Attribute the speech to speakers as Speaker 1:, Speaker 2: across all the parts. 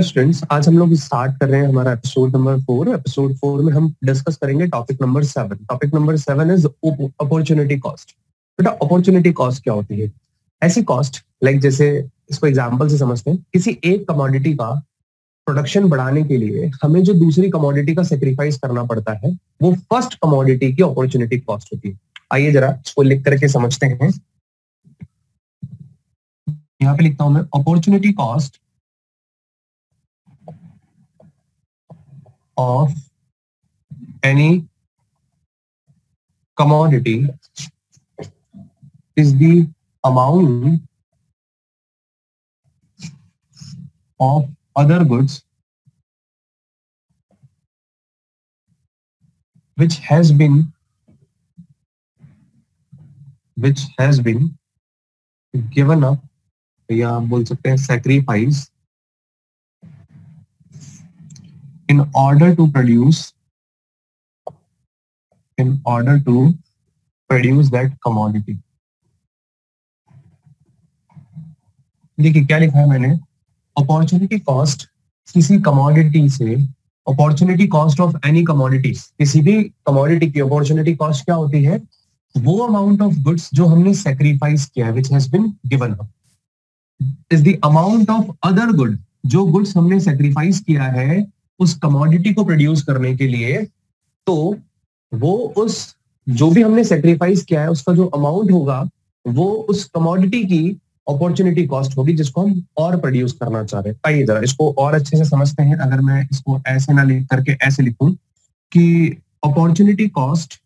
Speaker 1: Students आज हम लोग स्टार्ट कर रहे हैं हमारा episode number four episode four में हम डिस्कस करेंगे topic number seven topic number seven is opportunity cost बेटा अपॉर्चुनिटी कॉस्ट क्या होती है? ऐसी कॉस्ट लाइक like जैसे इसको एग्जांपल से समझते हैं, किसी एक कमोडिटी का प्रोडक्शन बढ़ाने के लिए हमें जो दूसरी कमोडिटी का सेक्रीफाइस करना पड़ता है, वो फ़र्स्ट कमोडिटी की अपॉर्चुनिटी कॉस्ट होती है। आइए जरा इसको लिख करके समझते हैं। यहाँ पे लिखता हूँ मैं opportunity cost of any commodity is the amount of other goods which has been which has been given up या आप बोल सकते हैं sacrifice in order to produce, in order to produce that commodity. देखिए, क्या लिखा है मैंने? अपॉर्चुनिटी कॉस्ट किसी कमोडिटी से opportunity cost of any commodity किसी भी कमोडिटी की अपॉर्चुनिटी कॉस्ट क्या होती है? वो अमाउंट ऑफ़ गुड्स जो हमने सेक्रीफाइस किया है which has been given is the amount of other good जो गुड्स हमने सेक्रीफाइस किया है उस कमोडिटी को प्रोड्यूस करने के लिए तो वो उस, जो भी हमने सेक्रीफाइस किया है, उसका जो अमाउंट होगा, वो उस कमोडिटी की अपॉर्चुनिटी कॉस्ट होगी, जिसको हम और प्रोड्यूस करना चाह रहे हैं। आइए जरा, इसको और अच्छे से समझते हैं, अगर मैं इसको ऐसे ना लिख, करके ऐसे लिखूं कि opportunity cost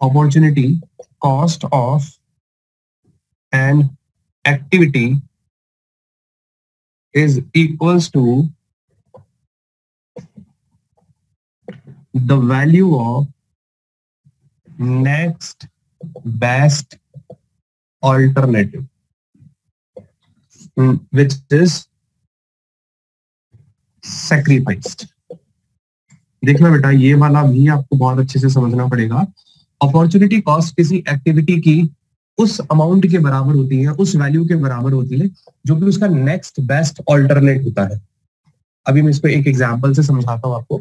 Speaker 1: opportunity cost of an activity is equals to the value of next best alternative which is sacrificed देखना बेटा ये वाला भी आपको बहुत अच्छे से समझना पड़ेगा अपॉर्चुनिटी कॉस्ट किसी एक्टिविटी की उस अमाउंट के बराबर होती है, उस वैल्यू के बराबर होती है, जो कि उसका नेक्स्ट बेस्ट ऑल्टरनेट होता है। अभी मैं इसको एक एग्ज़ाम्पल से समझाता हूँ आपको।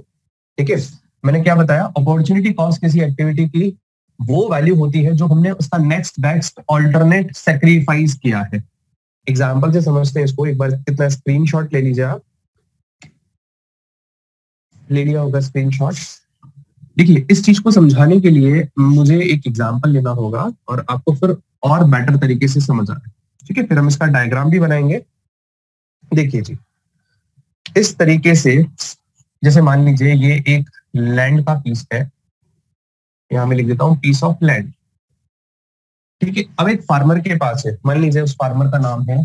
Speaker 1: ठीक है? मैंने क्या बताया? अपॉर्चुनिटी कॉस्ट किसी एक्टिविटी की वो वैल्यू होती है जो हमने उसका नेक्स्ट बेस्ट ऑल्टरनेट सेक्रीफाइस किया है। एग्ज़ाम्पल से समझते हैं इसको। एक बार कितना स्क्रीनशॉट ले लीजिए आप। ले लिया होगा स्क्रीनशॉट देखिए, इस चीज़ को समझाने के लिए मुझे एक एग्ज़ाम्पल लेना होगा और आपको फिर और बेटर तरीके से समझ आए ठीक है, फिर हम इसका डायग्राम भी बनाएँगे। देखिए जी, इस तरीके से, जैसे मान लीजिए ये एक लैंड का पीस है। यहाँ मैं लिख देता हूँ पीस ऑफ़ लैंड ठीक है, अब एक फार्मर के पास है। मान लीजिए उस फार्मर का नाम है,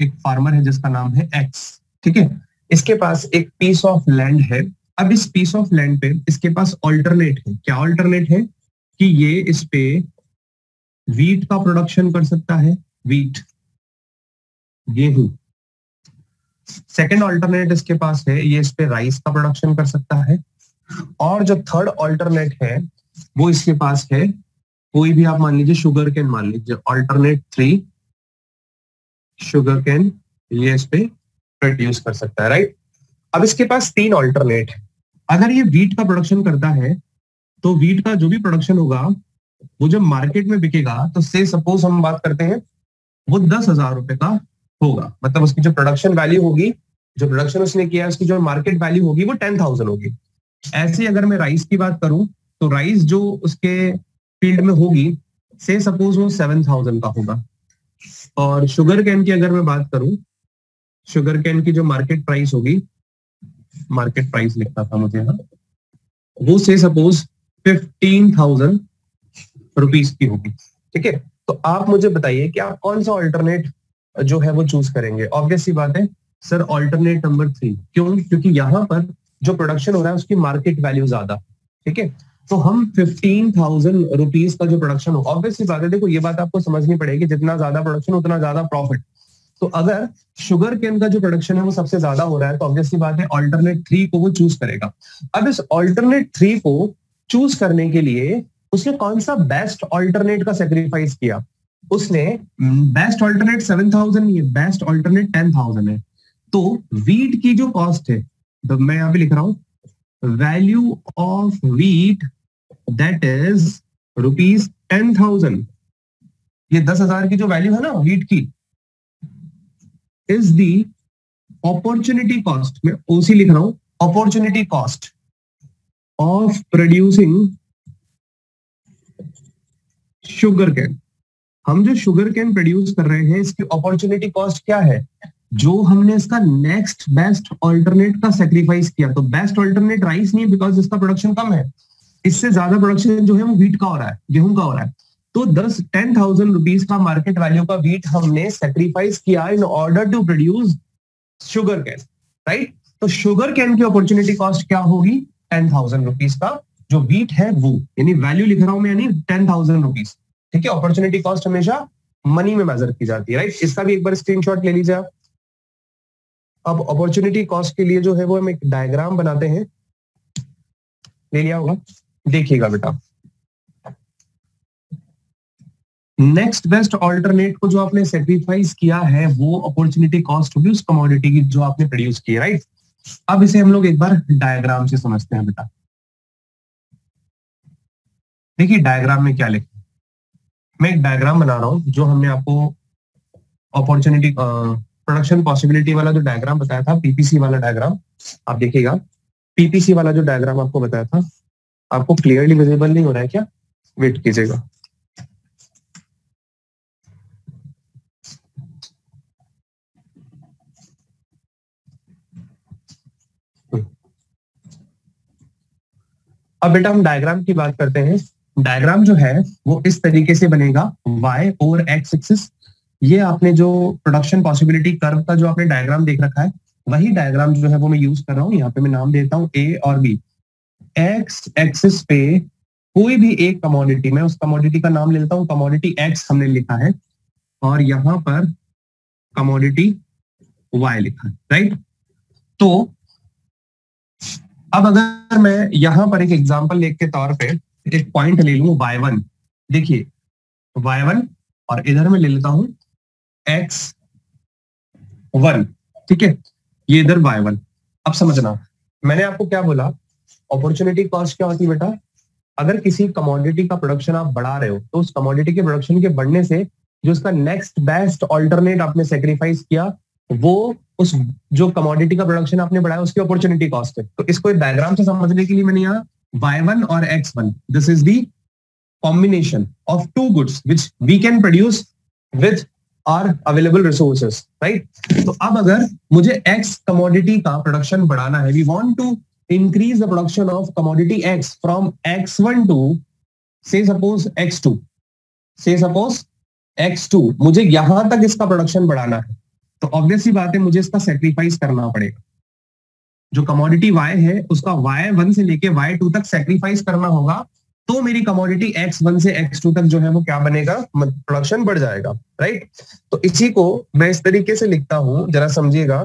Speaker 1: एक फार्मर है जिसका नाम है एक्स ठीक है, इसके पास एक पीस ऑफ़ लैंड है। अब इस पीस ऑफ़ लैंड पे इसके पास ऑल्टरनेट है। क्या ऑल्टरनेट है? कि ये इस पे वीट का प्रोडक्शन कर सकता है। वीट गेहूँ। सेकेंड ऑल्टरनेट इसके पास है। ये इस पे राइस का प्रोडक्शन कर सकता है। और जो थर्ड ऑल्टरनेट है, वो इसके पास है। कोई भी आप मान लीजिए शुगर कैन मान लीजिए। ऑल्टरनेट थ्री शुगर कैन ये इस पे प्रोड्यूस कर सकता है राइट अब इसके पास तीन ऑल्टरनेट अगर ये वीट का प्रोडक्शन करता है तो वीट का जो भी प्रोडक्शन होगा, वो जब मार्केट में बिकेगा तो से सपोज़ हम बात करते हैं, वो दस हज़ार रुपए का होगा। मतलब उसकी जो प्रोडक्शन वैल्यू होगी, जो प्रोडक्शन उसने किया, उसकी जो मार्केट वैल्यू होगी, वो टेन थाउज़ेंड होगी। ऐसे अगर मैं राइस की बात करूँ तो राइस जो उसके फ़ील्ड में होगी से सपोज़ वो सेवन थाउज़ेंड का होगा। और शुगर कैन की अगर मैं बात करूँ शुगर कैन की जो मार्केट प्राइस होगी मार्केट प्राइस लिखता था मुझे ना वो से सपोज़ फिफ्टीन थाउज़ेंड रुपीज़ की होगी, ठीक है? तो आप मुझे बताइए कि आप कौन सा ऑल्टरनेट जो है वो चूज़ करेंगे? ऑब्वियस सी बात है सर ऑल्टरनेट नंबर थ्री क्यों? क्योंकि यहाँ पर जो प्रोडक्शन हो रहा है, उसकी मार्केट वैल्यू ज़्यादा, ठीक है? तो हम फिफ्टीन थाउज़ेंड रुपीज़ का जो प्रोडक्शन हो ऑब्वियस सी बात है, देखो, ये बात आपको समझनी पड़ेगी, जितना ज़्यादा प्रोडक्शन उतना ज़्यादा प्रॉफिट तो अगर शुगर केन का जो प्रोडक्शन है वो सबसे ज़्यादा हो रहा है तो ऑब्वियसली बात है ऑल्टरनेट थ्री को वो चूज़ करेगा। अब इस ऑल्टरनेट थ्री को चूज़ करने के लिए उसने कौन सा बेस्ट ऑल्टरनेट का सेक्रीफाइस किया? उसने बेस्ट ऑल्टरनेट सेवन थाउज़ेंड नहीं है बेस्ट ऑल्टरनेट टेन थाउज़ेंड है। तो वीट की जो कॉस्ट है तो मैं यहाँ पे लिख रहा हूँ value of wheat that is rupees ten thousand ये दस हज़ार की जो वैल्यू है ना वीट की इज़ दी अपॉर्चुनिटी कॉस्ट मैं ओसी लिख रहा हूँ opportunity cost of producing sugar cane हम जो शुगर कैन प्रोड्यूस कर रहे हैं, इसकी अपॉर्चुनिटी कॉस्ट क्या है? जो हमने इसका नेक्स्ट बेस्ट ऑल्टरनेट का सेक्रीफाइस किया तो बेस्ट ऑल्टरनेट राइस नहीं है बिकॉज़ इसका प्रोडक्शन कम है। इससे ज़्यादा प्रोडक्शन जो है, वो वीट का हो रहा है, गेहूँ का हो रहा है। तो दस टेन थाउज़ेंड रुपीज़ का मार्केट वैल्यू का वीट हमने सेक्रीफाइस किया in order to produce sugar cane right तो शुगर कैन की अपॉर्चुनिटी कॉस्ट क्या होगी? टेन थाउज़ेंड रुपीज़ का, जो वीट है वो, यानी वैल्यू लिख रहा हूँ मैं, यानी टेन थाउज़ेंड रुपीज़ ठीक है? अपॉर्चुनिटी कॉस्ट हमेशा मनी में मेजर की जाती है राइट इसका भी एक बार स्क्रीनशॉट ले लीजिए आप। अब अपॉर्चुनिटी कॉस्ट के लिए जो है वो हम एक डायग्राम बनाते हैं। ले लिया होगा? देखिएगा बेटा। नेक्स्ट बेस्ट ऑल्टरनेट को जो आपने सेक्रीफाइस किया है, वो अपॉर्चुनिटी कॉस्ट होगी उस कमोडिटी की जो आपने प्रोड्यूस की राइट अब इसे हम लोग एक बार डायग्राम से समझते हैं बेटा। देखिए डायग्राम में क्या लिखा मैं एक डायग्राम बना रहा हूँ, जो हमने आपको अपॉर्चुनिटी प्रोडक्शन पॉसिबिलिटी वाला जो डायग्राम बताया था पीपीसी वाला डायग्राम आप देखिएगा। पीपीसी वाला जो डायग्राम आपको बताया था, आपको क्लियरली विजिबल नहीं हो रहा है क्या? वेट कीजिएगा। अब बेटा हम डायग्राम की बात करते हैं। डायग्राम जो है, वो इस तरीके से बनेगा? वाई और एक्स एक्सिस ये आपने जो प्रोडक्शन पॉसिबिलिटी कर्व का जो आपने डायग्राम देख रखा है, वही डायग्राम जो है वो मैं यूज़ कर रहा हूँ। यहाँ पे मैं नाम देता हूँ ए और बी एक्स एक्सिस पे कोई भी एक कमोडिटी मैं उस कमोडिटी का नाम लेता हूँ कमोडिटी एक्स हमने लिखा है, और यहाँ पर कमोडिटी वाई लिखा है राइट तो अब अगर मैं यहाँ पर एक एग्ज़ाम्पल लेख के तौर पे एक पॉइंट ले लू वाई वन देखिए वाई वन और इधर मैं ले लेता हूँ एक्स वन ठीक है? ये इधर वाई वन अब समझना, मैंने आपको क्या बोला? अपॉर्चुनिटी कॉस्ट क्या होती है बेटा? अगर किसी कमोडिटी का प्रोडक्शन आप बढ़ा रहे हो तो उस कमोडिटी के प्रोडक्शन के बढ़ने से जो उसका नेक्स्ट बेस्ट ऑल्टरनेट आपने सेक्रीफाइस किया, वो उस जो कमोडिटी का प्रोडक्शन आपने बढ़ाया, उसकी अपॉर्चुनिटी कॉस्ट है। तो इसको डायग्राम से समझने के लिए मैंने यहाँ वाई वन और x one this is the combination of two goods which we can produce with our available resources right तो अब अगर मुझे एक्स कमोडिटी का प्रोडक्शन बढ़ाना है we want to increase the production of commodity x from x one two से suppose x two से suppose x two मुझे यहाँ तक इसका प्रोडक्शन बढ़ाना है। तो ऑब्वियसली बात है, मुझे इसका सेक्रीफाइस करना पड़ेगा। जो कमोडिटी वाई है, उसका वाई वन से लेके वाई टू तक सेक्रीफाइस करना होगा तो मेरी कमोडिटी एक्स वन से एक्स टू तक जो है वो क्या बनेगा? प्रोडक्शन बढ़ जाएगा राइट तो इसी को मैं इस तरीके से लिखता हूँ, जरा समझिएगा।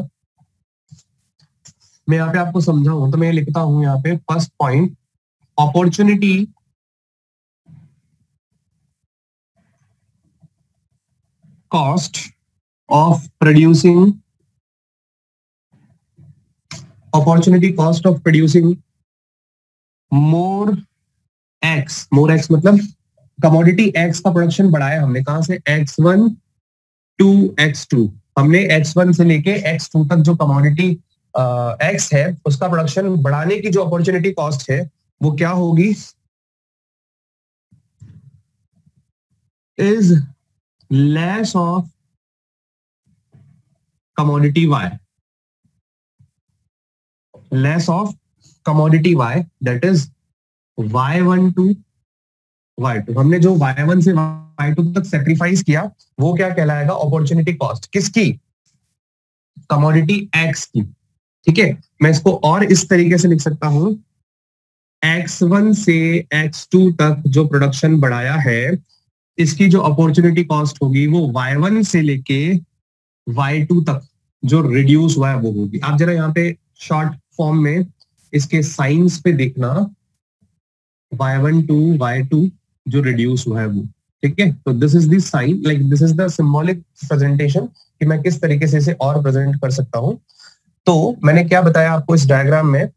Speaker 1: मैं यहाँ पे आपको समझाऊं तो मैं लिखता हूँ यहाँ पे first point opportunity cost of producing opportunity cost of producing more x. More x मतलब कमोडिटी x का प्रोडक्शन बढ़ाया हमने। कहा से? X1 टू x2 हमने x1 से लेके x2 तक जो कमोडिटी x है, उसका प्रोडक्शन बढ़ाने की जो अपॉर्चुनिटी कॉस्ट है, वो क्या होगी? Is less of commodity Y. Less of commodity Y, that is Y1 to Y2. हमने जो Y1 से Y2 तक सेक्रीफाइस किया, वो क्या कहलाएगा? अपॉर्चुनिटी कॉस्ट किसकी? कमोडिटी एक्स की. ठीक है? मैं इसको और इस तरीके से लिख सकता हूँ। X1 से X2 तक जो प्रोडक्शन बढ़ाया है, इसकी जो अपॉर्चुनिटी कॉस्ट होगी, वो Y1 से लेके वाई टू तक जो रिड्यूस हुआ है वो होगी। आप जरा यहाँ पे शॉर्ट फॉर्म में इसके साइंस पे देखना। Y one two y two जो रिड्यूस हुआ है वो। ठीक है? तो this is the sign like this is the symbolic presentation कि मैं किस तरीके से इसे और प्रेजेंट कर सकता हूँ। तो मैंने क्या बताया आपको इस डायग्राम में?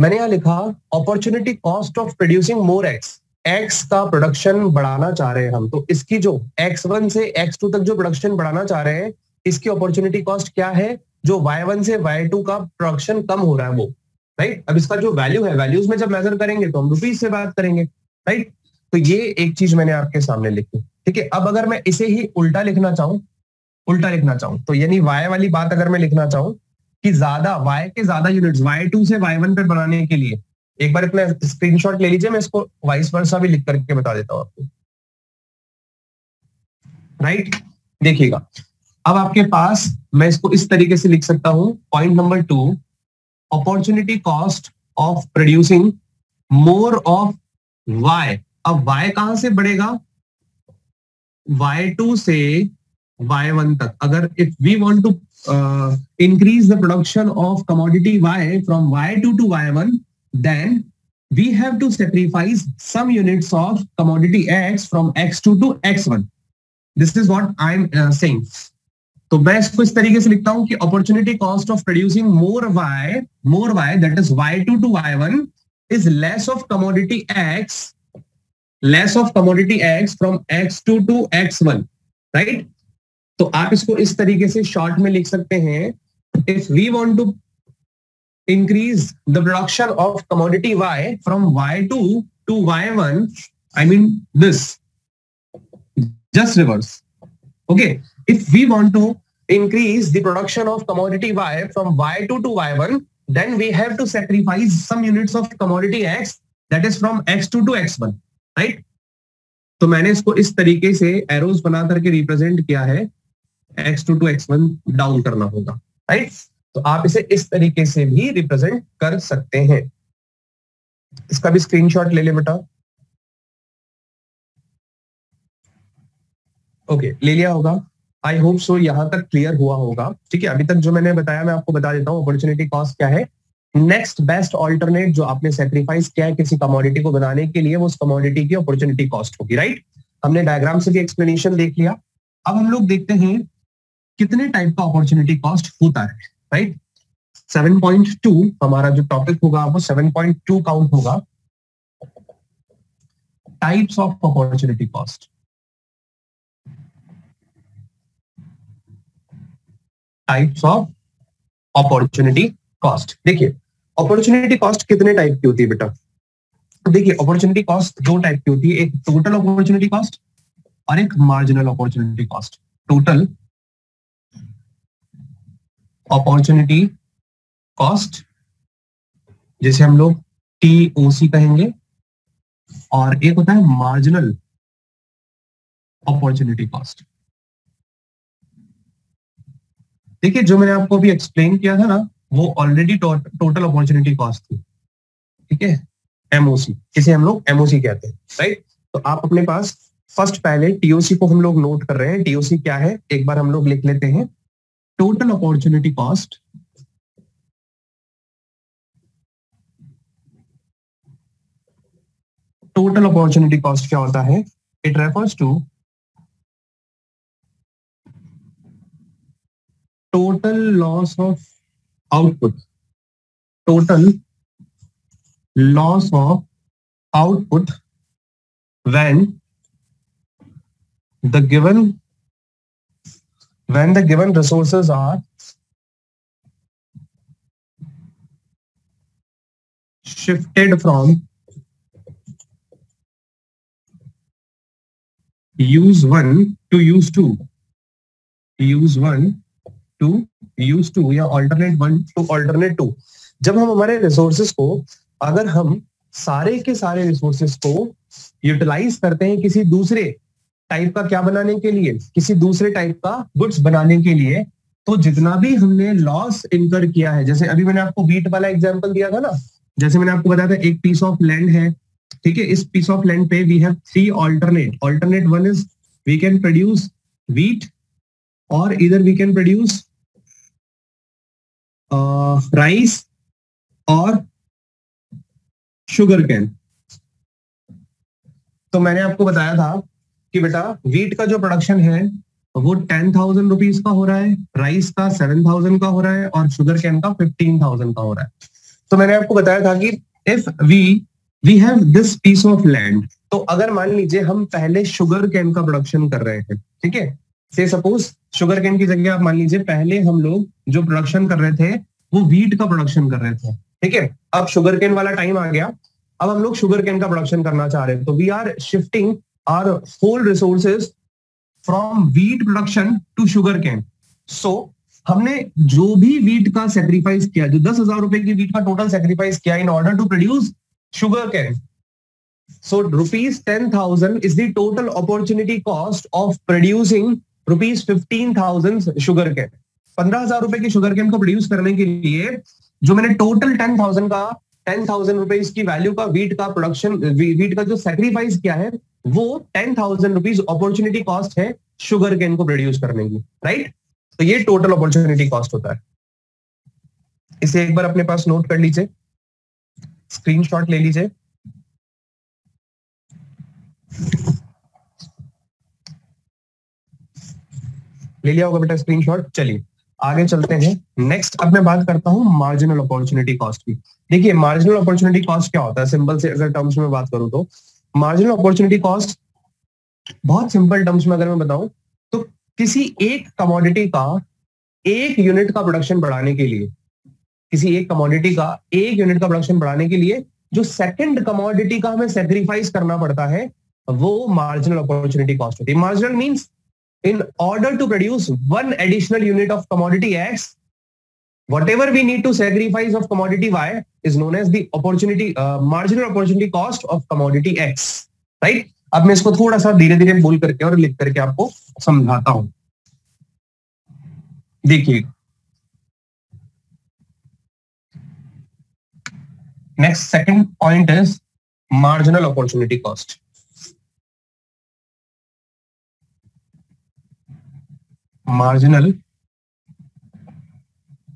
Speaker 1: मैंने यहाँ लिखा opportunity cost of producing more x x का प्रोडक्शन बढ़ाना चाह रहे हैं हम। तो इसकी जो एक्स वन से एक्स टू तक जो प्रोडक्शन बढ़ाना चाह रहे हैं, इसकी अपॉर्चुनिटी कॉस्ट क्या है? जो वाई वन से वाई टू का प्रोडक्शन कम हो रहा है वो राइट अब इसका जो वैल्यू है वैल्यूज़ में जब मेजर करेंगे तो हम रुपीज़ से बात करेंगे राइट तो ये एक चीज़ मैंने आपके सामने लिखी। ठीक है, अब अगर मैं इसे ही उल्टा लिखना चाहूँ, उल्टा लिखना चाहूँ तो यानी वाई वाली बात अगर मैं लिखना चाहूँ कि ज़्यादा वाई के ज़्यादा यूनिट्स वाई टू से वाई वन पर बनाने के लिए एक बार इतना स्क्रीनशॉट ले लीजिए, मैं इसको वाइस वर्षा भी लिख करके बता देता हूँ आपको। राइट देखिएगा। अब आपके पास मैं इसको इस तरीके से लिख सकता हूँ। Point number two opportunity cost of producing more of y अब y कहाँ से बढ़ेगा? वाई टू से वाई वन तक। अगर if we want to increase the production of commodity y from y2 to y1 then we have to sacrifice some units of commodity x from x2 to x1 this is what i'm uh, saying. तो मैं इसको इस तरीके से लिखता हूँ कि more y more y that is y two to y one is less of commodity x less of commodity x from x two to x one right तो आप इसको इस तरीके से शॉर्ट में लिख सकते हैं। If we want to production of commodity y from y two to y one I mean this just reverse okay if we want to increase the production of commodity Y from Y2 to Y1, then we have to sacrifice some units of commodity X that is from X2 to X1. Right तो मैंने इसको इस तरीके से arrows बना करके represent किया है x two to x one down करना होगा राइट तो आप इसे इस तरीके से भी रिप्रेजेंट कर सकते हैं। इसका भी स्क्रीनशॉट ले ले बेटा। ओके ले लिया होगा। आई होप सो यहाँ तक क्लियर हुआ होगा। ठीक है, अभी तक जो मैंने बताया, मैं आपको बता देता हूँ अपॉर्चुनिटी कॉस्ट क्या है। नेक्स्ट बेस्ट ऑल्टरनेट जो आपने सेक्रीफाइस किया है किसी कमोडिटी को बनाने के लिए, वो उस कमोडिटी की अपॉर्चुनिटी कॉस्ट होगी राइट हमने डायग्राम से भी एक्सप्लेनेशन देख लिया। अब हम लोग देखते हैं, कितने टाइप का अपॉर्चुनिटी कॉस्ट होता है। राइट 7.2 हमारा जो टॉपिक होगा, वो 7.2 काउंट होगा। Types of opportunity cost types of opportunity cost देखिए अपॉर्चुनिटी कॉस्ट कितने टाइप की होती है बेटा? देखिए अपॉर्चुनिटी कॉस्ट दो टाइप की होती है। एक टोटल अपॉर्चुनिटी कॉस्ट और एक marginal opportunity cost total opportunity cost जिसे हम लोग टीओसी कहेंगे, और एक होता है मार्जिनल अपॉर्चुनिटी कॉस्ट देखिए, जो मैंने आपको अभी एक्सप्लेन किया था ना, वो ऑलरेडी टोटल अपॉर्चुनिटी कॉस्ट थी। ठीक है? एमओसी इसे हम लोग एमओसी कहते हैं राइट तो आप अपने पास फ़र्स्ट पहले टीओसी को हम लोग नोट कर रहे हैं। टीओसी क्या है? एक बार हम लोग लिख लेते हैं। Total opportunity cost total opportunity cost क्या होता है? It refers to total loss of output total loss of output when the given when the given resources are shifted from use 1 to use 2 use 1 to use two या alternate one to alternate two जब हम हमारे resources को, अगर हम सारे के सारे रिसोर्सेस को यूटिलाइज करते हैं किसी दूसरे टाइप का क्या बनाने के लिए? किसी दूसरे टाइप का गुड्स बनाने के लिए। तो जितना भी हमने लॉस इनकर किया है, जैसे अभी मैंने आपको वीट वाला एग्ज़ाम्पल दिया था ना, जैसे मैंने आपको बताया था एक पीस ऑफ़ लैंड है, ठीक है? इस पीस ऑफ़ लैंड पे we have three alternate alternate one is we can produce wheat और इधर वी कैन प्रोड्यूस राइस और शुगर कैन तो मैंने आपको बताया था कि बेटा वीट का जो प्रोडक्शन है, वो टेन थाउज़ेंड रुपीज़ का हो रहा है राइस का सेवन थाउज़ेंड का हो रहा है और शुगर कैन का फिफ्टीन थाउज़ेंड का हो रहा है। तो मैंने आपको बताया था कि if we we have this piece of land तो अगर मान लीजिए हम पहले शुगर कैन का प्रोडक्शन कर रहे हैं, ठीक है? से सपोज़ शुगर कैन की जगह आप मान लीजिए पहले हम लोग जो प्रोडक्शन कर रहे थे, वो वीट का प्रोडक्शन कर रहे थे, ठीक है? अब शुगर कैन वाला टाइम आ गया, अब हम लोग शुगर कैन का प्रोडक्शन करना चाह रहे हैं तो we are shifting our whole resources from wheat production to sugar cane so हमने जो भी वीट का सेक्रीफाइस किया, जो दस हज़ार रुपए की वीट का टोटल सेक्रीफाइस किया in order to produce sugar cane so so, rupees 10000 is the total opportunity cost of producing rupees 15000 sugar cane. पंद्रह हज़ार रुपए की शुगर केन को प्रोड्यूस करने के लिए, जो मैंने टोटल टेन थाउज़ेंड का टेन थाउज़ेंड रुपीज़ की वैल्यू का वीट का प्रोडक्शन वीट का जो सेक्रीफाइस किया है, वो ten thousand rupees opportunity cost है शुगर केन को प्रोड्यूस करने की राइट तो ये टोटल अपॉर्चुनिटी कॉस्ट होता है। इसे एक बार अपने पास नोट कर लीजिए। स्क्रीनशॉट ले लीजिए। ले लिया होगा बेटा स्क्रीनशॉट चलिए, आगे चलते हैं। नेक्स्ट अब मैं बात करता हूँ मार्जिनल अपॉर्चुनिटी कॉस्ट की। देखिए मार्जिनल अपॉर्चुनिटी कॉस्ट क्या होता है? सिंपल से अगर टर्म्स में बात करूँ तो। मार्जिनल अपॉर्चुनिटी कॉस्ट बहुत सिंपल टर्म्स में अगर मैं बताऊँ तो किसी एक कमोडिटी का एक यूनिट का प्रोडक्शन बढ़ाने के लिए किसी एक कमोडिटी का एक यूनिट का प्रोडक्शन बढ़ाने के लिए जो सेकंड कमोडिटी का हमें सेक्रीफाइस करना पड़ता है वो मार्जिनल अपॉर्चुनिटी कॉस्ट होती है। Marginal means in order to produce one additional unit of commodity X, whatever we need to sacrifice of commodity Y is known as the opportunity, uh, marginal opportunity cost of commodity X. Right? अब मैं इसको थोड़ा सा धीरे धीरे बोल करके और लिख करके आपको समझाता हूँ देखिए next second point is marginal opportunity cost marginal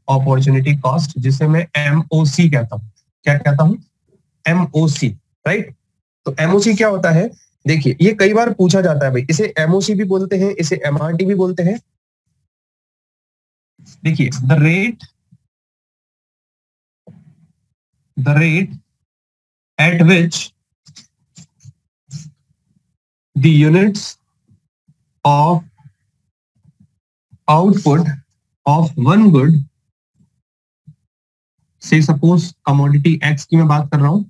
Speaker 1: opportunity cost जिसे मैं एमओसी कहता हूँ। क्या कहता हूँ? एमओसी राइट तो एमओसी क्या होता है? देखिए, ये कई बार पूछा जाता है भाई। इसे एमओसी भी बोलते हैं, इसे एमआरटी भी बोलते हैं। देखिए the rate the rate at which the units of output of one good से सपोज़ कमोडिटी एक्स की मैं बात कर रहा हूँ।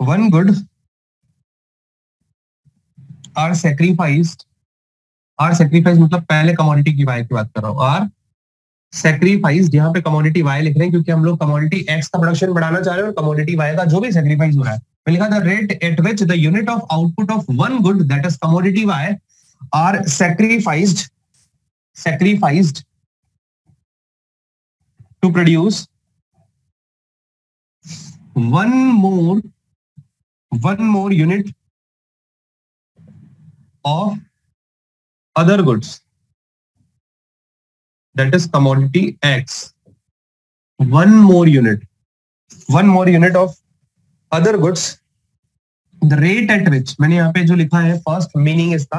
Speaker 1: One good are sacrificed are sacrifice मतलब पहले कमोडिटी की वाई की बात कर रहा हूँ। आर सेक्रीफाइस्ड यहाँ पे कमोडिटी वाई लिख रहे हैं, क्योंकि हम लोग कमोडिटी एक्स का प्रोडक्शन बढ़ाना चाह रहे हैं और कमोडिटी वाई का जो भी सेक्रीफाइस हो रहा है। लिखा the rate at which the unit of output of one good that is commodity y are sacrificed sacrificed to produce one more one more unit of other goods that is commodity x one more unit one more unit of other goods the rate at which मैंने यहाँ पे जो लिखा है first meaning इसका,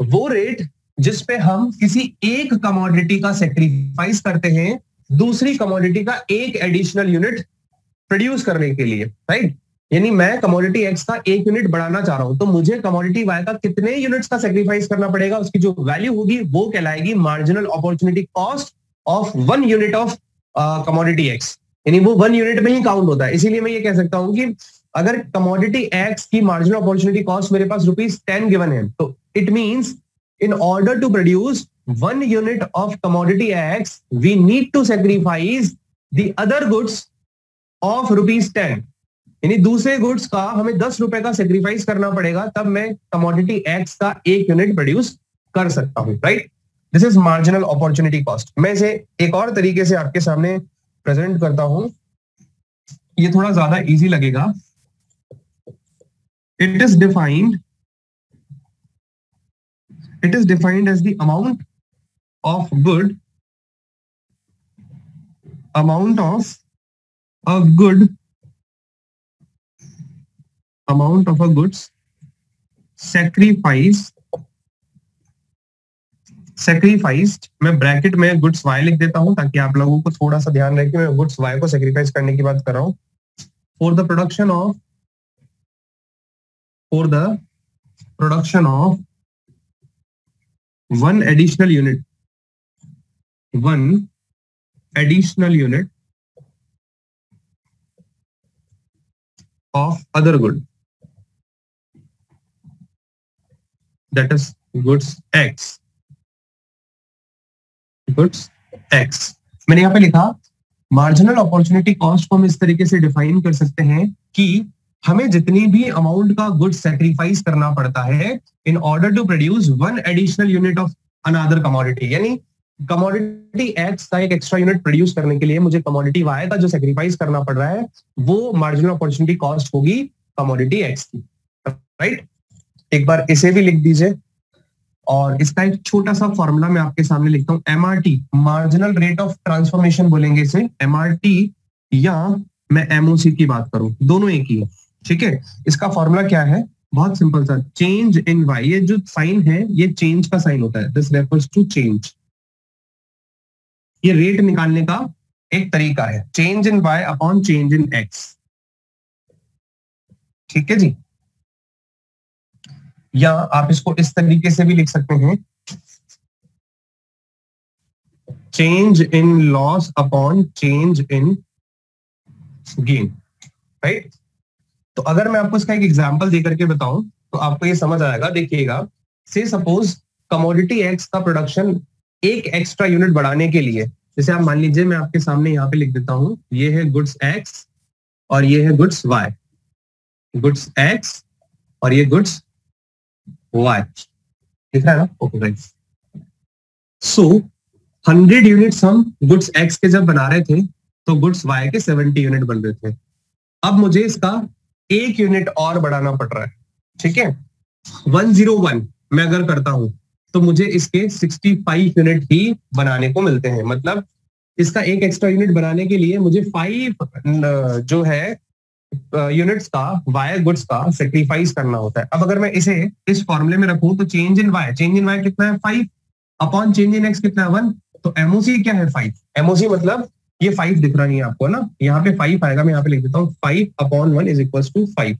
Speaker 1: वो rate जिसपे हम किसी एक कमोडिटी का सेक्रीफाइस करते हैं, दूसरी कमोडिटी का एक एडिशनल यूनिट प्रोड्यूस करने के लिए राइट यानी मैं कमोडिटी एक्स का एक यूनिट बढ़ाना चाह रहा हूँ तो मुझे कमोडिटी वाई का कितने यूनिट्स का सेक्रीफाइस करना पड़ेगा? उसकी जो वैल्यू होगी वो कहलाएगी marginal opportunity cost of one unit of commodity X यानी वो वन यूनिट में ही काउंट होता है। इसीलिए मैं ये कह सकता हूँ कि अगर कमोडिटी एक्स की मार्जिनल अपॉर्चुनिटी कॉस्ट मेरे पास रुपीज़ टेन गिवन है तो it means in order to produce one unit of commodity X, we need to sacrifice the other goods of rupees 10. यानी दूसरे गुड्स का हमें दस रुपए का सेक्रीफाइस करना पड़ेगा, तब मैं कमोडिटी एक्स का एक यूनिट प्रोड्यूस कर सकता हूँ right this is marginal opportunity cost मैं इसे एक और तरीके से आपके सामने प्रेजेंट करता हूँ। ये थोड़ा ज़्यादा इजी लगेगा। It is defined it is defined as the amount of good, amount of a good amount of a goods sacrifice sacrificed मैं ब्रैकेट में गुड्स वाई लिख देता हूँ ताकि आप लोगों को थोड़ा सा ध्यान रहे कि मैं गुड्स वाई को सेक्रीफाइस करने की बात कर रहा हूँ। For the production of for the production of one additional unit one additional unit of other good. That is goods x. Goods x. मैंने यहाँ पे लिखा मार्जिनल अपॉर्चुनिटी कॉस्ट को हम इस तरीके से डिफाइन कर सकते हैं कि हमें जितनी भी अमाउंट का गुड सेक्रीफाइस करना पड़ता है in order to produce one additional unit of another commodity यानी कमोडिटी एक्स का एक एक्स्ट्रा यूनिट प्रोड्यूस करने के लिए मुझे कमोडिटी वाई का जो सेक्रीफाइस करना पड़ रहा है, वो मार्जिनल अपॉर्चुनिटी कॉस्ट होगी कमोडिटी एक्स की राइट एक बार इसे भी लिख दीजिए। और इसका एक छोटा सा फॉर्मूला मैं आपके सामने लिखता हूँ। MRT marginal rate of transformation बोलेंगे इसे। एमआरटी या मैं एमओसी की बात करूँ। दोनों एक ही है, ठीक है? इसका फॉर्मूला क्या है? बहुत सिंपल सा। चेंज इन वाई ये जो साइन है, ये चेंज का साइन होता है। दिस रेफर्स टू चेंज ये रेट निकालने का एक तरीका है। Change in Y upon change in X ठीक है जी? या आप इसको इस तरीके से भी लिख सकते हैं। Change in loss upon change in gain right तो अगर मैं आपको इसका एक एग्जांपल देकर के बताऊँ तो आपको ये समझ आएगा। देखिएगा से सपोज़ कमोडिटी एक्स का प्रोडक्शन एक एक्स्ट्रा यूनिट बढ़ाने के लिए, जैसे आप मान लीजिए, मैं आपके सामने यहाँ पे लिख देता हूँ, ये है गुड्स एक्स और ये है गुड्स वाई गुड्स एक्स और ये गुड्स वाई रहा है ना? Okay right so hundred units हम गुड्स एक्स के जब बना रहे थे तो गुड्स वाई के सेवेंटी यूनिट बन रहे थे। अब मुझे इसका एक यूनिट और बढ़ाना पड़ रहा है। ठीक है? वन ज़ीरो वन मैं अगर करता हूँ तो मुझे इसके 65 यूनिट ही बनाने को मिलते हैं। मतलब इसका एक एक्स्ट्रा यूनिट बनाने के लिए मुझे फाइव जो है यूनिट्स का वायर गुड्स का सेक्रीफाइस करना होता है। अब अगर मैं इसे इस फॉर्मूले में रखूँ तो change in Y change in Y कितना है? Five upon change in X कितना है? वन तो एमओसी क्या है? फाइव एमओसी मतलब ये फाइव दिख रहा नहीं है आपको ना? यहाँ पे फाइव आएगा, मैं यहाँ पे लिख देता हूँ। Five upon one is equal to five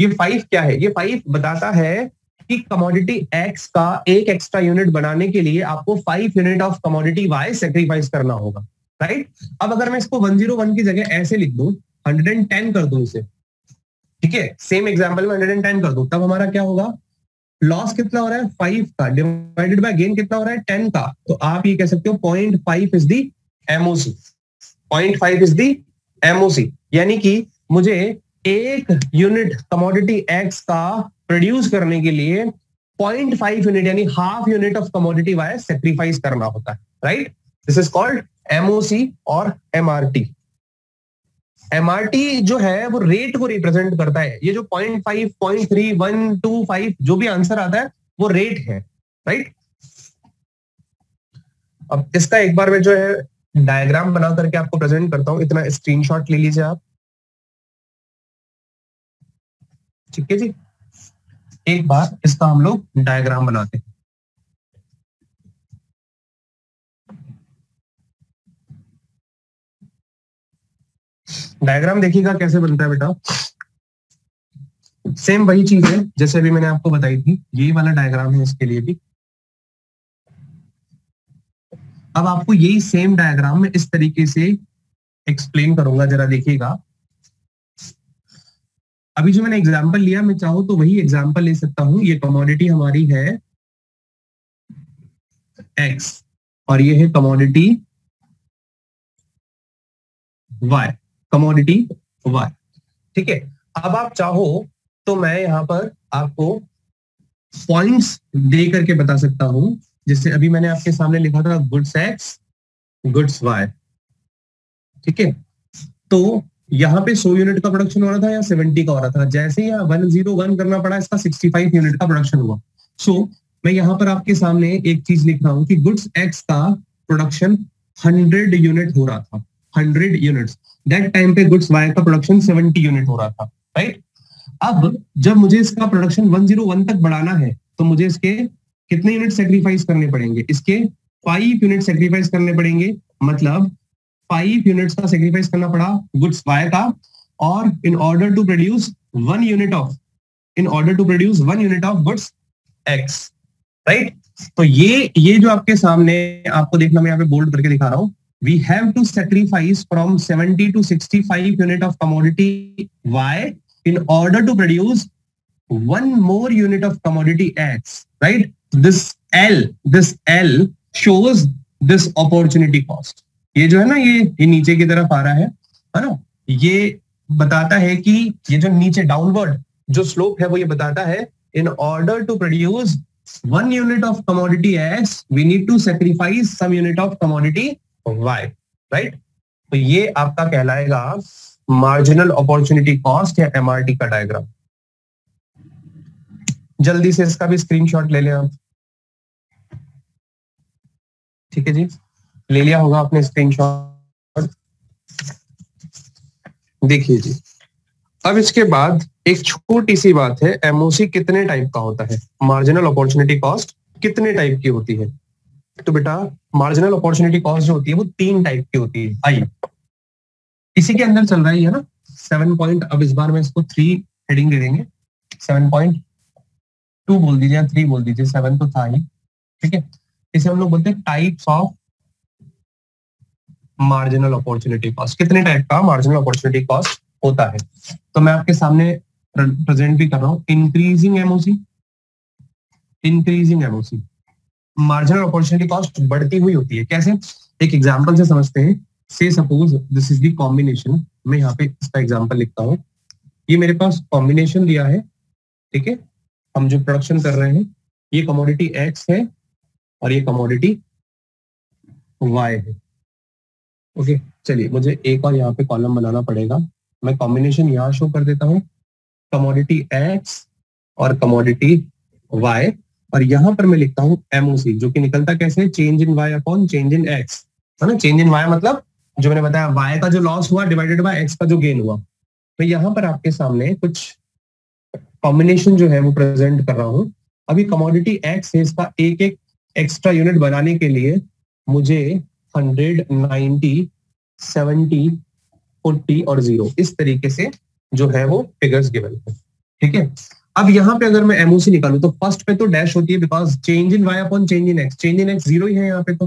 Speaker 1: ये फाइव क्या है? ये फाइव बताता है कि कमोडिटी एक्स का एक एक्स्ट्रा यूनिट बनाने के लिए आपको five unit of commodity Y sacrifice करना होगा राइट अब अगर मैं इसको वन ज़ीरो वन की जगह ऐसे लिख दूँ हंड्रेड एंड टेन कर दू इसे, ठीक है? सेम एग्ज़ाम्पल में हंड्रेड एंड टेन कर दूँ, तब हमारा क्या होगा? लॉस कितना हो रहा है? फाइव का डिवाइडेड बाय गेन कितना हो रहा है? टेन का तो आप ये कह सकते हो point five is the MOC point five is the MOC यानी कि मुझे एक यूनिट कमोडिटी एक्स का प्रोड्यूस करने के लिए पॉइंट फाइव यूनिट यानी half unit of commodity Y sacrifice करना होता है right this is called MOC और एमआरटी एमआरटी जो है, वो रेट को रिप्रेजेंट करता है। ये जो point five point three one two five जो भी आंसर आता है, वो रेट है राइट अब इसका एक बार मैं जो है डायग्राम बना करके आपको प्रेजेंट करता हूँ। इतना स्क्रीनशॉट ले लीजिए आप। ठीक है जी? एक बार इसका हम लोग डायग्राम बनाते हैं। डायग्राम देखिएगा कैसे बनता है बेटा। सेम वही चीज़ है, जैसे अभी मैंने आपको बताई थी, यही वाला डायग्राम है इसके लिए भी। अब आपको यही सेम डायग्राम में इस तरीके से एक्सप्लेन करूँगा, जरा देखिएगा। अभी जो मैंने एग्ज़ाम्पल लिया, मैं चाहूँ तो वही एग्ज़ाम्पल ले सकता हूँ। ये कमोडिटी हमारी है एक्स और ये है कमोडिटी वाई कमोडिटी वाई ठीक है? अब आप चाहो तो मैं यहाँ पर आपको पॉइंट्स दे करके बता सकता हूँ। जैसे अभी मैंने आपके सामने लिखा था गुड्स एक्स गुड्स वाई ठीक है? तो यहाँ पे 100 यूनिट का प्रोडक्शन हो रहा था या 70 का हो रहा था? जैसे यहाँ 101 करना पड़ा इसका 65 यूनिट का प्रोडक्शन हुआ। सो so, मैं यहाँ पर आपके सामने एक चीज़ लिख रहा हूँ कि गुड्स एक्स का प्रोडक्शन 100 यूनिट हो रहा था। 100 यूनिट्स दैट टाइम पे गुड्स वाई का प्रोडक्शन 70 यूनिट हो रहा था राइट अब जब मुझे इसका प्रोडक्शन 101 तक बढ़ाना है तो मुझे इसके कितने यूनिट सेक्रीफाइस करने पड़ेंगे? इसके फाइव यूनिट सेक्रीफाइस करने पड़ेंगे। मतलब फाइव यूनिट्स का सेक्रीफाइस करना पड़ा गुड्स वाई का और in order to produce one unit of in order to produce one unit of goods X right तो ये ये जो आपके सामने आपको देखना मैं यहाँ पे बोल्ड करके दिखा रहा हूँ we have to sacrifice from 70 to 65 unit of commodity Y in order to produce one more unit of commodity X, right? This L, this L shows this opportunity cost. ये जो है ना, ये ये नीचे की तरफ़ आ रहा है है ना? ये बताता है कि ये जो नीचे डाउनवर्ड जो स्लोप है, वो ये बताता है in order to produce one unit of commodity X we need to sacrifice some unit of commodity Y right तो ये आपका कहलाएगा मार्जिनल अपॉर्चुनिटी कॉस्ट या एमआरटी का डायग्राम जल्दी से इसका भी स्क्रीनशॉट ले लें आप। ठीक है जी? ले लिया होगा आपने स्क्रीनशॉट देखिए जी। अब इसके बाद एक छोटी सी बात है एमओसी कितने टाइप का होता है? मार्जिनल अपॉर्चुनिटी कॉस्ट कितने टाइप की होती है? तो बेटा मार्जिनल अपॉर्चुनिटी कॉस्ट जो होती है, वो तीन टाइप की होती है। आई। इसी के अंदर चल रहा है ना? सेवन पॉइंट अब इस बार में इसको थ्री हेडिंग दे देंगे। सेवन पॉइंट टू बोल दीजिए या थ्री बोल दीजिए। सेवन तो था ही। ठीक है? इसे हम लोग बोलते हैं types of marginal opportunity cost कितने टाइप का मार्जिनल अपॉर्चुनिटी कॉस्ट होता है? तो मैं आपके सामने प्रेजेंट भी कर रहा हूँ। Increasing MOC increasing MOC marginal opportunity cost बढ़ती हुई होती है। कैसे? एक एग्जांपल से समझते हैं। से suppose this is the combination मैं यहाँ पे इसका एग्जांपल लिखता हूँ। ये मेरे पास कॉम्बिनेशन दिया है। ठीक है? हम जो प्रोडक्शन कर रहे हैं, ये कमोडिटी एक्स है और ये कमोडिटी वाई है। ओके चलिए, मुझे एक और यहाँ पे कॉलम बनाना पड़ेगा। मैं कॉम्बिनेशन यहाँ शो कर देता हूँ। कमोडिटी एक्स और कमोडिटी वाई और यहाँ पर मैं लिखता हूँ एमओसी जो कि निकलता कैसे? Change in Y upon change in X है ना? चेंज इन वाई मतलब जो मैंने बताया वाई का जो लॉस हुआ डिवाइडेड बाय एक्स का जो गेन हुआ। तो यहाँ पर आपके सामने कुछ कॉम्बिनेशन जो है वो प्रेजेंट कर रहा हूँ। अभी कमोडिटी एक्स है, इसका एक एक एक्स्ट्रा यूनिट बनाने के लिए मुझे हंड्रेड, नाइनटी, सेवेंटी, फोर्टी और ज़ीरो। इस तरीके से जो है वो फिगर्स गिवन है। ठीक है? अब यहाँ पे अगर मैं एमओसी निकालू तो फ़र्स्ट पे तो डैश होती है because change in Y upon change in X change in X zero ही है यहाँ पे तो।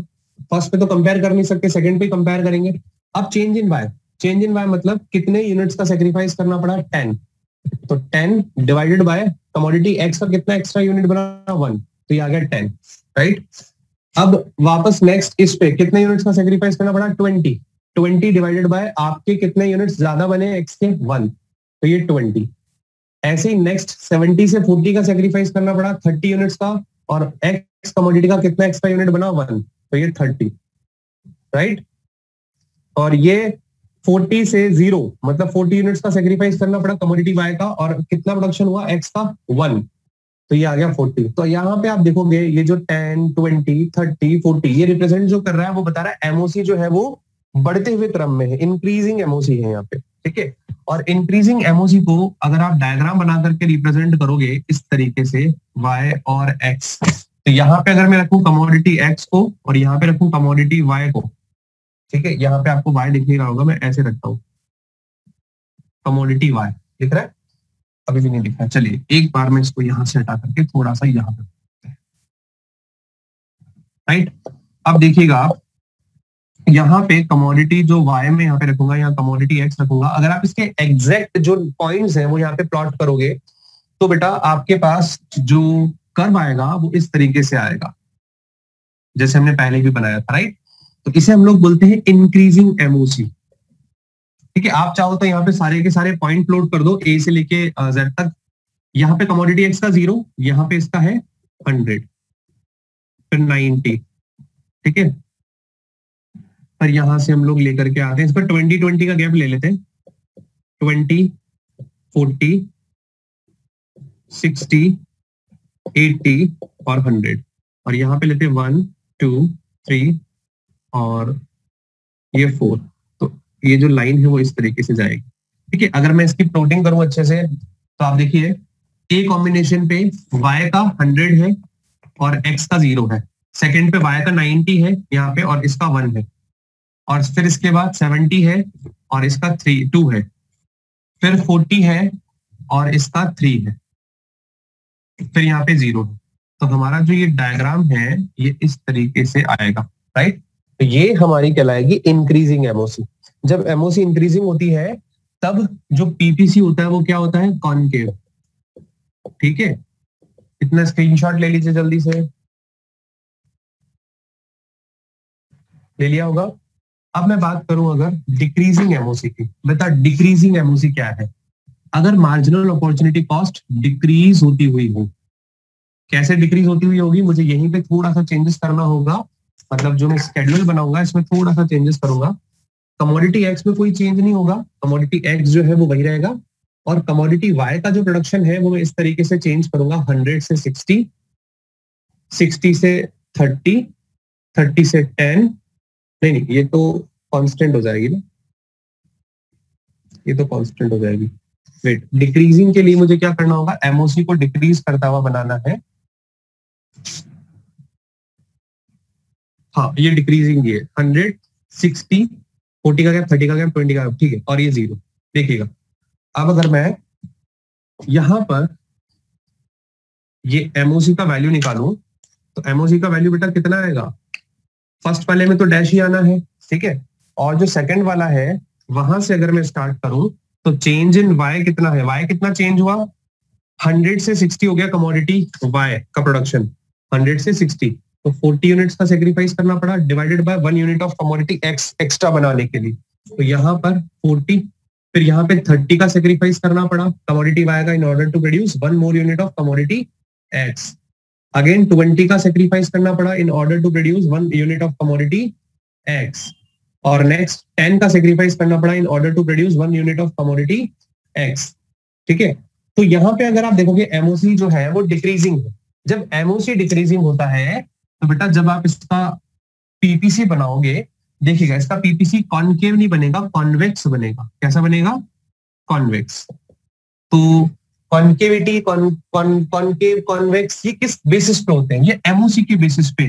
Speaker 1: फ़र्स्ट पे तो कंपेयर कर नहीं सकते सेकंड पे कंपेयर करेंगे। अब change in Y change in Y मतलब कितने यूनिट्स का सेक्रीफाइस करना पड़ा? टेन तो ten divided by commodity X का कितना एक्स्ट्रा यूनिट बना? वन तो ये आ गया टेन राइट अब वापस नेक्स्ट इस पे, कितने यूनिट्स का सेक्रीफाइस करना पड़ा? ट्वेंटी ट्वेंटी डिवाइडेड बाय आपके कितने यूनिट्स ज़्यादा बने? एक्स के वन तो ये ट्वेंटी ऐसे ही नेक्स्ट सेवेंटी से फोर्टी का सेक्रीफाइस करना पड़ा थर्टी यूनिट्स का, और एक्स कमोडिटी का कितना एक्स्ट्रा यूनिट बना? वन तो ये थर्टी राइट और ये फोर्टी से ज़ीरो मतलब फोर्टी यूनिट्स का सेक्रीफाइस करना पड़ा कमोडिटी वाई का, और कितना प्रोडक्शन हुआ? एक्स का वन तो ये आ गया फोर्टी तो यहाँ पे आप देखोगे, ये जो टेन ट्वेंटी थर्टी फोर्टी ये रिप्रेजेंट जो कर रहा है, वो बता रहा है एमओसी जो है वो बढ़ते हुए क्रम में है। इंक्रीजिंग एमओसी है यहाँ पे, ठीक है? और इंक्रीजिंग एमओसी को अगर आप डायग्राम बना करके रिप्रेजेंट करोगे इस तरीके से वाई और एक्स तो यहाँ पे अगर मैं रखूँ कमोडिटी एक्स को और यहाँ पे रखूँ कमोडिटी वाई को, ठीक है? यहाँ पे आपको वाई दिख नहीं रहा होगा, मैं ऐसे रखता हूँ। कमोडिटी वाई दिख रहा है? अभी भी नहीं दिख चलिए, एक बार मैं इसको यहाँ से हटा करके थोड़ा सा यहाँ पे राइट अब देखिएगा आप, यहाँ पे कमोडिटी जो वाई में यहाँ पे रखूँगा, यहाँ कमोडिटी एक्स रखूँगा, अगर आप इसके एग्जैक्ट जो पॉइंट्स हैं वो यहाँ पे प्लॉट करोगे तो बेटा आपके पास जो कर्व आएगा, वो इस तरीके से आएगा। जैसे हमने पहले भी बनाया था राइट तो इसे हम लोग बोलते हैं इंक्रीजिंग एमओसी ठीक है, आप चाहो तो यहाँ पे सारे के सारे पॉइंट प्लॉट कर दो ए से लेके जेड तक। यहाँ पे कमोडिटी एक्स का ज़ीरो यहाँ पे इसका है हंड्रेड फिर नाइनटी ठीक है? पर यहाँ से हम लोग लेकर के आते हैं। इस पर ट्वेंटी ट्वेंटी का गैप ले लेते हैं। ट्वेंटी फोर्टी सिक्सटी एट्टी और हंड्रेड और यहाँ पे लेते हैं वन टू थ्री और ये फोर ये जो लाइन है वो इस तरीके से जाएगी। ठीक है, अगर मैं इसकी प्लॉटिंग करूँ अच्छे से तो आप देखिए ए कॉम्बिनेशन पे y का हंड्रेड है और x का ज़ीरो है। सेकंड पे y का 90 है यहाँ पे और इसका वन है। और फिर इसके बाद 70 है और इसका थ्री टू है। फिर 40 है और इसका थ्री है। फिर यहाँ पे ज़ीरो है। तो हमारा जो ये डायग्राम है, ये इस तरीके से आएगा राइट तो ये हमारी कहलाएगी इंक्रीजिंग एमओसी जब एमओसी इंक्रीजिंग होती है, तब जो पीपीसी होता है, वो क्या होता है? कॉनकेव ठीक है? इतना स्क्रीनशॉट ले लीजिए जल्दी से। ले लिया होगा। अब मैं बात करूँ अगर डिक्रीजिंग एमओसी की। बता डिक्रीजिंग एमओसी क्या है? अगर मार्जिनल अपॉर्चुनिटी कॉस्ट डिक्रीज होती हुई हो, कैसे डिक्रीज होती हुई होगी? मुझे यहीं पे थोड़ा सा चेंजेस करना होगा। मतलब जो मैं स्केड्यूल बनाऊँगा इसमें थोड़ा सा चेंजेस करूँगा। कमोडिटी एक्स में कोई चेंज नहीं होगा। कमोडिटी एक्स जो है वो वही रहेगा। और कमोडिटी वाई का जो प्रोडक्शन है, वो मैं इस तरीके से चेंज करूँगा। हंड्रेड से सिक्सटी सिक्सटी से थर्टी थर्टी से टेन नहीं नहीं, ये तो कांस्टेंट हो जाएगी ना। ये तो कांस्टेंट हो जाएगी। वेट डिक्रीजिंग के लिए मुझे क्या करना होगा? एमओसी को डिक्रीज करता हुआ बनाना है। हाँ ये डिक्रीजिंग ये हंड्रेड सिक्सटी फोर्टी का गैप, थर्टी का गैप, ट्वेंटी का गैप, ठीक है, और ये ज़ीरो, देखिएगा। अब अगर मैं यहाँ पर ये एमओसी का वैल्यू निकालू तो एमओसी का वैल्यू बेटा कितना आएगा? फ़र्स्ट वाले में तो डैश ही आना है, ठीक है? और जो सेकंड वाला है, वहाँ से अगर मैं स्टार्ट करूँ तो चेंज इन वाई कितना है? वाई कितना चेंज हुआ? हंड्रेड से सिक्सटी हो गया कमोडिटी वाई का प्रोडक्शन हंड्रेड से सिक्सटी तो फोर्टी यूनिट्स का सेक्रीफाइस करना पड़ा divided by one unit of commodity X extra बनाने के लिए। तो यहाँ पर फोर्टी फिर यहाँ पे थर्टी का सेक्रीफाइस करना पड़ा कमोडिटी वाई का in order to produce one more unit of commodity X again twenty का सेक्रीफाइस करना पड़ा in order to produce one unit of commodity X और नेक्स्ट टेन का सेक्रीफाइस करना पड़ा in order to produce one unit of commodity X ठीक है? तो यहाँ पे अगर आप देखोगे एमओसी जो है, वो डिक्रीजिंग है। जब एमओसी डिक्रीजिंग होता है तो बेटा जब आप इसका पीपीसी बनाओगे, देखिएगा, इसका पीपीसी कॉन्केव नहीं बनेगा कॉन्वेक्स बनेगा। कैसा बनेगा? कॉन्वेक्स तो कॉन्केविटी कॉन्केव कॉन्वेक्स ये किस बेसिस पे होते हैं? ये एमओसी के बेसिस पे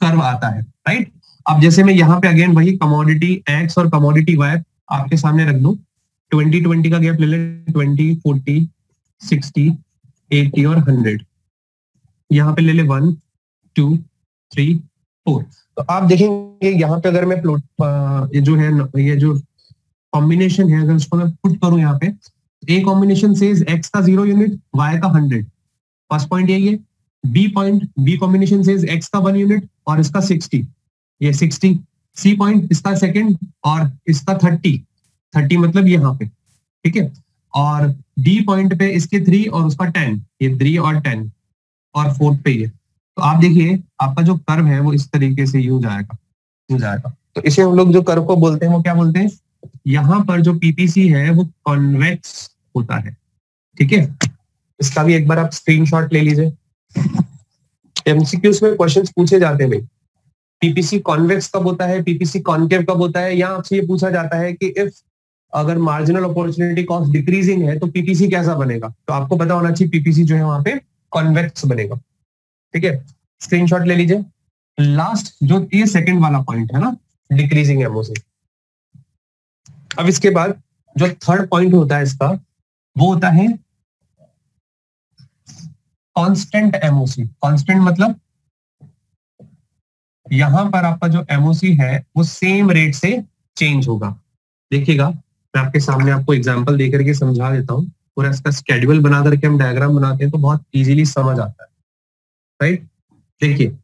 Speaker 1: कर्व आता है राइट अब जैसे मैं यहाँ पे अगेन वही कमोडिटी एक्स और कमोडिटी वाई आपके सामने रख दू। ट्वेंटी ट्वेंटी का गैप ले ले ट्वेंटी फोर्टी सिक्सटी एटी और हंड्रेड यहाँ पे ले ले वन टू, थ्री, फोर। तो आप देखेंगे यहाँ पे अगर मैं प्लॉट ये जो है ये जो कॉम्बिनेशन है, अगर उसको मैं पुट करूँ यहाँ पे ए कॉम्बिनेशन से एक्स का ज़ीरो यूनिट वाई का हंड्रेड फ़र्स्ट पॉइंट यही है। बी पॉइंट बी कॉम्बिनेशन से एक्स का वन यूनिट और इसका सिक्सटी ये सिक्सटी सी पॉइंट इसका सेकंड और इसका थर्टी थर्टी मतलब यहाँ पे, ठीक है? और डी पॉइंट पे इसके थ्री और उसका टेन ये थ्री और टेन और फोर्थ पे ये। तो आप देखिए, आपका जो कर्व है वो इस तरीके से यूज़ आएगा यूज़ आएगा तो इसे हम लोग जो कर्व को बोलते हैं, वो क्या बोलते हैं? यहाँ पर जो पीपीसी है, वो कॉन्वेक्स होता है, ठीक है? इसका भी एक बार आप स्क्रीनशॉट ले लीजिए। एमसीक्यूज में क्वेश्चन पूछे जाते हैं भाई। पीपीसी कॉन्वेक्स कब होता है? पीपीसी कॉन्केव कब होता है? यहाँ आपसे ये पूछा जाता है कि इफ़ अगर मार्जिनल अपॉर्चुनिटी कॉस्ट डिक्रीजिंग है तो पीपीसी कैसा बनेगा? तो आपको पता होना चाहिए पीपीसी जो है वहाँ पे कॉन्वेक्स बनेगा। ठीक है? स्क्रीनशॉट ले लीजिए। लास्ट जो ये सेकंड वाला पॉइंट है ना डिक्रीजिंग एमओसी अब इसके बाद जो थर्ड पॉइंट होता है इसका, वो होता है कांस्टेंट एमओसी कांस्टेंट मतलब यहाँ पर आपका जो एमओसी है, वो सेम रेट से चेंज होगा। देखिएगा, मैं आपके सामने आपको एग्जांपल देकर के समझा देता हूँ। पूरा इसका स्केड्यूल बना करके हम डायग्राम बनाते हैं तो बहुत इजीली समझ आता है। राइट देखिए,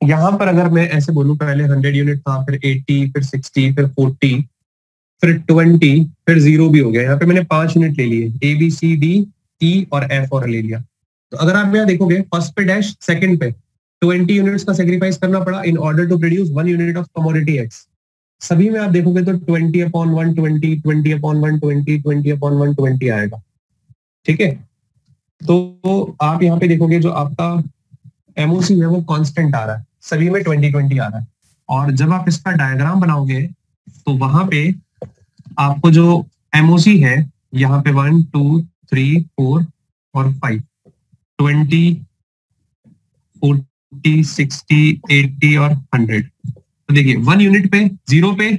Speaker 1: यहाँ पर अगर मैं ऐसे बोलूँ, पहले हंड्रेड यूनिट था, फिर एट्टी फिर सिक्सटी फिर फोर्टी फिर ट्वेंटी फिर ज़ीरो भी हो गया। यहाँ पे मैंने पाँच यूनिट ले लिए A B C D E और एफ़ और ले लिया। तो अगर आप यहाँ देखोगे फ़र्स्ट पे डैश सेकंड पे ट्वेंटी यूनिट्स का सेक्रीफाइस करना पड़ा in order to produce one unit of commodity X सभी में आप देखोगे तो twenty upon one twenty twenty upon one twenty twenty upon one twenty आएगा। ठीक है? तो आप यहाँ पे देखोगे जो आपका एमओसी है वो कांस्टेंट आ रहा है। सभी में ट्वेंटी ट्वेंटी आ रहा है। और जब आप इसका डायग्राम बनाओगे तो वहाँ पे आपको जो एमओसी है, यहाँ पे वन टू थ्री फोर और five twenty forty sixty eighty और हंड्रेड तो देखिए वन यूनिट पे ज़ीरो पे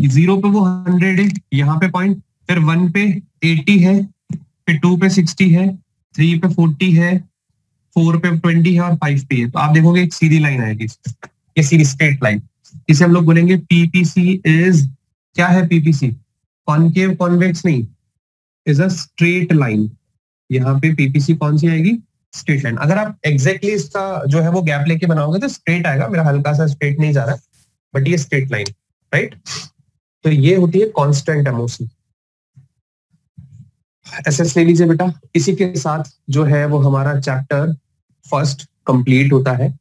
Speaker 1: ज़ीरो पे वो हंड्रेड है, यहाँ पे पॉइंट फिर वन पे एटी है, फिर टू पे सिक्सटी है थ्री पे फोर्टी है फोर पे ट्वेंटी है और फाइव पे है। तो आप देखोगे एक सीधी लाइन आएगी ये सीधी स्ट्रेट लाइन। इसे हम लोग बोलेंगे पीपीसी इज़ क्या है पीपीसी कॉनकेव कॉन्वेक्स नहीं। इज़ अ स्ट्रेट लाइन यहाँ पे पीपीसी कौन सी आएगी? स्ट्रेट लाइन अगर आप एग्जैक्टली exactly इसका जो है वो गैप लेके बनाओगे तो स्ट्रेट आएगा। मेरा हल्का सा स्ट्रेट नहीं जा रहा बट ये स्ट्रेट लाइन राइट तो ये होती है कांस्टेंट एमओसी एस ले लीजिए बेटा, इसी के साथ जो है वो हमारा चैप्टर फ़र्स्ट कंप्लीट होता है।